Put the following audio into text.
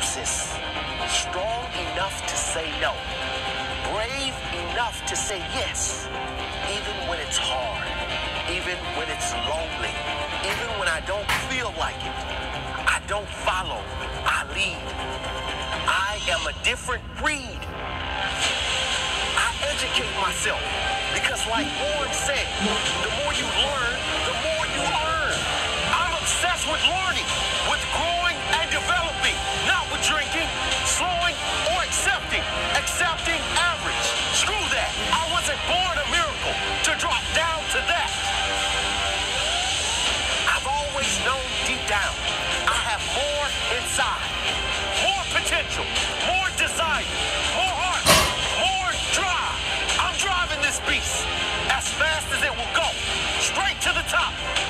Sis, strong enough to say no, brave enough to say yes, even when it's hard, even when it's lonely, even when I don't feel like it. I don't follow, I lead. I am a different breed. I educate myself because, like Warren said, the more you learn, the more you earn. I'm obsessed with learning. to the top.